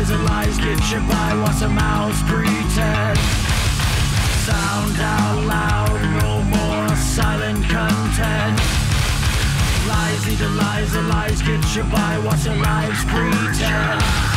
lies and lies get you by what's the mouths pretend. Sound out loud, no more silent content. Lies eat the lies, the lies get you by what's the lies pretend.